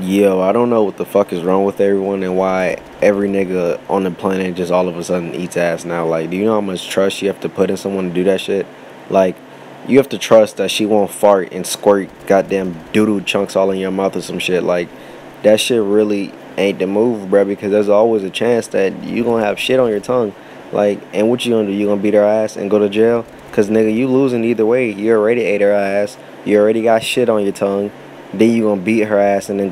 Yo, I don't know what the fuck is wrong with everyone and why every nigga on the planet just all of a sudden eats ass now. Like, do you know how much trust you have to put in someone to do that shit? Like, you have to trust that she won't fart and squirt goddamn doodoo chunks all in your mouth or some shit. Like, that shit really ain't the move, bro, because there's always a chance that you gonna have shit on your tongue. Like, and what you gonna do? You gonna beat her ass and go to jail? Cause nigga, you losing either way. You already ate her ass. You already got shit on your tongue. Then you gonna beat her ass and then